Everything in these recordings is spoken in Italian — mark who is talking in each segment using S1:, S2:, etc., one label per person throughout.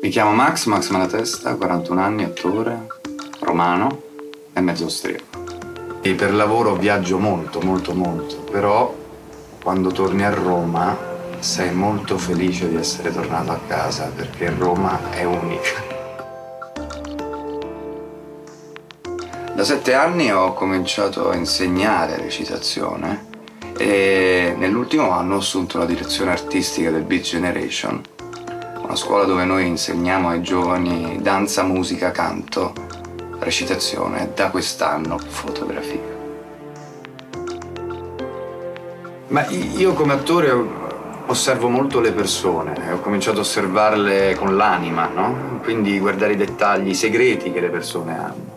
S1: Mi chiamo Max, Max Malatesta, 41 anni, attore, romano e mezzo austriaco. E per lavoro viaggio molto, molto, molto, però quando torni a Roma sei molto felice di essere tornato a casa perché Roma è unica. Da sette anni ho cominciato a insegnare recitazione e nell'ultimo anno ho assunto la direzione artistica del Beat Generation, una scuola dove noi insegniamo ai giovani danza, musica, canto, recitazione e da quest'anno fotografia. Ma io come attore osservo molto le persone, ho cominciato a osservarle con l'anima, no? Quindi guardare i dettagli, i segreti che le persone hanno.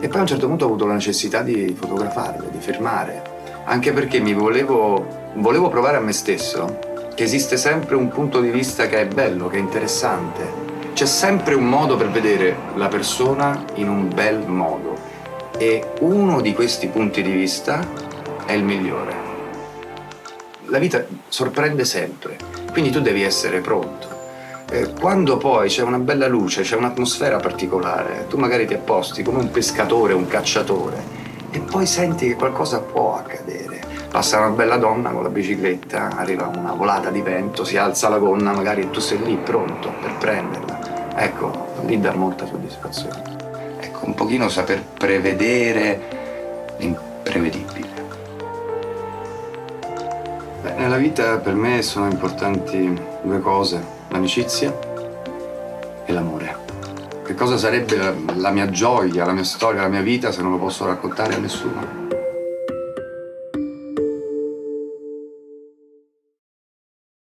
S1: E poi a un certo punto ho avuto la necessità di fotografarle, di firmare, anche perché mi volevo, volevo provare a me stesso che esiste sempre un punto di vista che è bello, che è interessante. C'è sempre un modo per vedere la persona in un bel modo e uno di questi punti di vista è il migliore. La vita sorprende sempre, quindi tu devi essere pronto. Eh, quando poi c'è una bella luce, c'è un'atmosfera particolare, tu magari ti apposti come un pescatore, un cacciatore e poi senti che qualcosa può accadere. Passa una bella donna con la bicicletta, arriva una volata di vento, si alza la gonna, magari tu sei lì pronto per prenderla. Ecco, lì dà molta soddisfazione. Ecco, un pochino saper prevedere l'imprevedibile. Beh, nella vita per me sono importanti due cose l'amicizia e l'amore. Che cosa sarebbe la, la, mia gioia, la mia storia, la mia vita se non lo posso raccontare a nessuno?